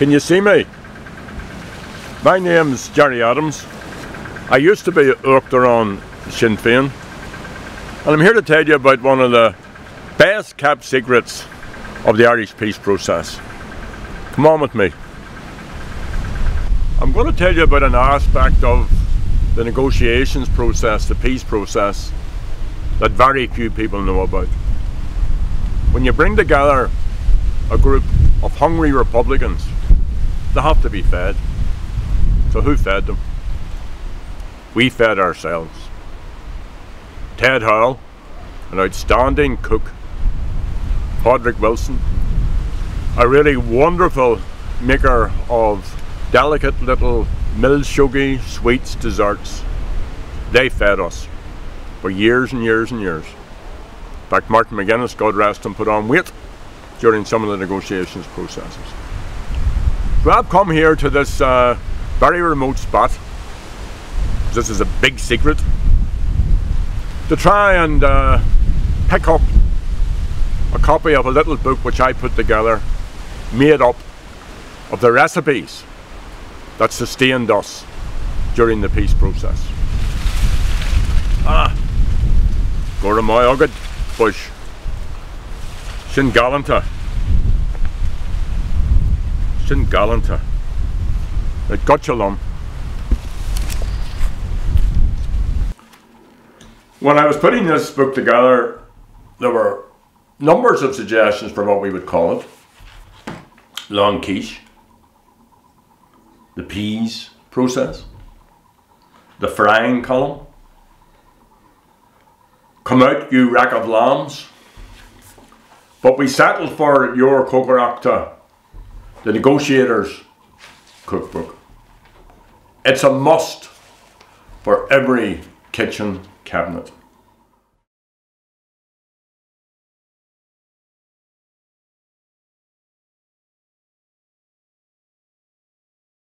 Can you see me? My name's Gerry Adams. I used to be Uachtarán Sinn Féin. And I'm here to tell you about one of the best kept secrets of the Irish peace process. Come on with me. I'm going to tell you about an aspect of the negotiations process, the peace process, that very few people know about. When you bring together a group of hungry Republicans, they have to be fed. So who fed them? We fed ourselves. Ted Howell, an outstanding cook, Padraig Wilson, a really wonderful maker of delicate little milshogy sweets, desserts. They fed us for years and years and years. In fact, Martin McGuinness, God rest him, put on weight during some of the negotiations processes. So I've come here to this uh, very remote spot. This is a big secret. To try and uh, pick up a copy of a little book which I put together, made up of the recipes that sustained us during the peace process. Ah, Gora Moy Ogad Bush. Sin Galanta. Sin Galanta. It got you long. When I was putting this book together, there were numbers of suggestions for what we would call it. Long quiche, the peas process, the frying column, come out you rack of lambs. But we settled for your Cogarachta, the negotiators cookbook. It's a must for every kitchen cabinet.